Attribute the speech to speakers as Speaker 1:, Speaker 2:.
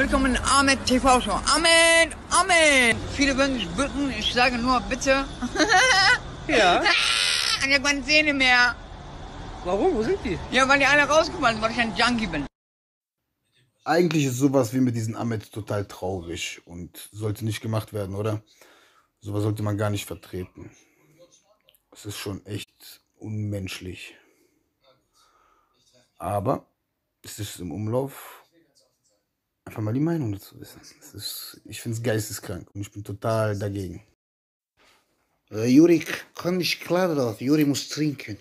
Speaker 1: Willkommen in Ahmed TV Show. Amen, Amen. Viele würden sich bücken, ich sage nur bitte.
Speaker 2: Ja.
Speaker 1: Ich habe keine Zähne mehr.
Speaker 2: Warum? Wo sind die?
Speaker 1: Ja, weil die alle rausgefallen sind, weil ich ein Junkie bin.
Speaker 3: Eigentlich ist sowas wie mit diesen Ahmed total traurig und sollte nicht gemacht werden, oder? Sowas sollte man gar nicht vertreten. Es ist schon echt unmenschlich. Aber es ist im Umlauf, einfach mal die Meinung dazu wissen. Ist, ich finde es geisteskrank und ich bin total dagegen.
Speaker 4: Äh, Juri kann nicht klar drauf. Juri muss trinken.